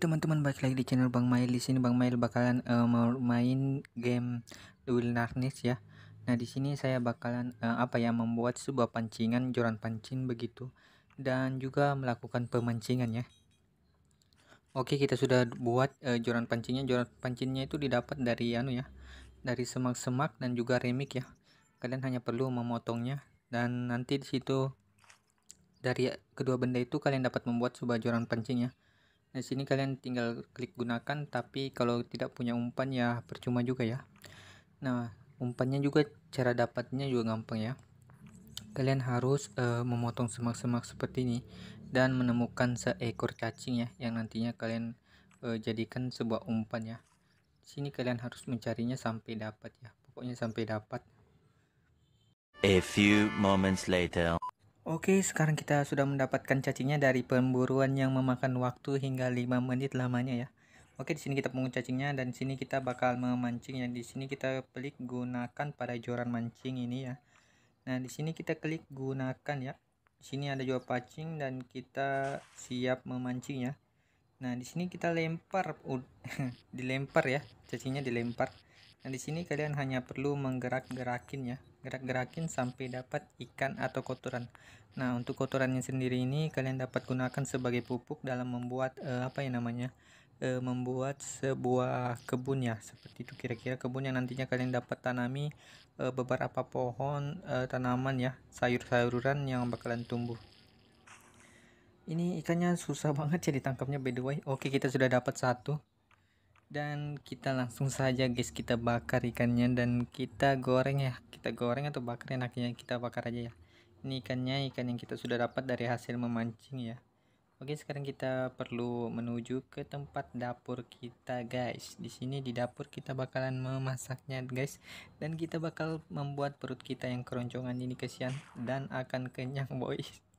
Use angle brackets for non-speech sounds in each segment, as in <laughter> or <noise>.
teman-teman, balik lagi di channel Bang Mail. Di sini Bang Mail bakalan uh, mau main game Duel Narnis ya. Nah, di sini saya bakalan uh, apa ya membuat sebuah pancingan joran pancing begitu dan juga melakukan pemancingan ya. Oke, kita sudah buat uh, joran pancingnya. Joran pancingnya itu didapat dari anu ya. Dari semak-semak dan juga remik ya. Kalian hanya perlu memotongnya dan nanti di situ dari kedua benda itu kalian dapat membuat sebuah joran pancing ya Nah, sini kalian tinggal klik gunakan, tapi kalau tidak punya umpan ya percuma juga ya. Nah, umpannya juga cara dapatnya juga gampang ya. Kalian harus uh, memotong semak-semak seperti ini dan menemukan seekor cacing ya yang nantinya kalian uh, jadikan sebuah umpan ya. Sini kalian harus mencarinya sampai dapat ya. Pokoknya sampai dapat. A few moments later. Oke, sekarang kita sudah mendapatkan cacingnya dari pemburuan yang memakan waktu hingga 5 menit lamanya ya. Oke, di sini kita pungut cacingnya dan di sini kita bakal memancing ya. Di sini kita klik gunakan pada joran mancing ini ya. Nah, di sini kita klik gunakan ya. Di sini ada juga pancing dan kita siap memancing ya. Nah, di sini kita lempar <laughs> dilempar ya. Cacingnya dilempar. Nah, di sini kalian hanya perlu menggerak-gerakin ya gerak-gerakin sampai dapat ikan atau kotoran. Nah, untuk kotorannya sendiri ini kalian dapat gunakan sebagai pupuk dalam membuat uh, apa ya namanya? Uh, membuat sebuah kebun ya. Seperti itu kira-kira kebun yang nantinya kalian dapat tanami uh, beberapa pohon tanaman ya, sayur-sayuran yang bakalan tumbuh. Ini ikannya susah <laughs> banget ya ditangkapnya by the way. Oke, kita sudah dapat satu dan kita langsung saja guys. Kita bakar ikannya dan kita goreng ya. Kita goreng atau bakar enaknya? Kita bakar aja ya. Ini ikannya ikan yang kita sudah dapat dari hasil memancing ya. Oke sekarang kita perlu menuju ke tempat dapur kita guys. Di sini di dapur kita bakalan memasaknya guys. Dan kita bakal membuat perut kita yang keroncongan ini kesian. Dan akan kenyang boys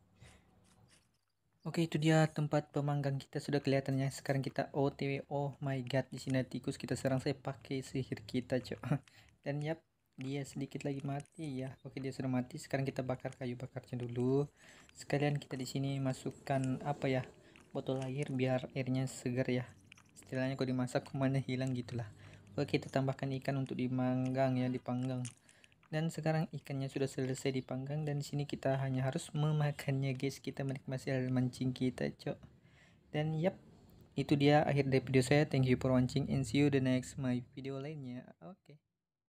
Oke itu dia tempat pemanggang kita sudah kelihatannya. Sekarang kita OTW oh my god di sini tikus kita. Serang saya pakai sihir kita cok. <laughs> Dan yap dia sedikit lagi mati ya. Oke dia sudah mati. Sekarang kita bakar kayu bakarnya dulu. Sekalian kita di sini masukkan apa ya botol air biar airnya segar ya. Istilahnya kalau dimasak ke mana hilang gitulah. Oke kita tambahkan ikan untuk dimanggang ya dipanggang dan sekarang ikannya sudah selesai dipanggang dan di sini kita hanya harus memakannya guys. Kita menikmati hasil mancing kita cok. Dan yap itu dia akhir dari video saya. Thank you for watching and see you the next my video lainnya. Oke. okay.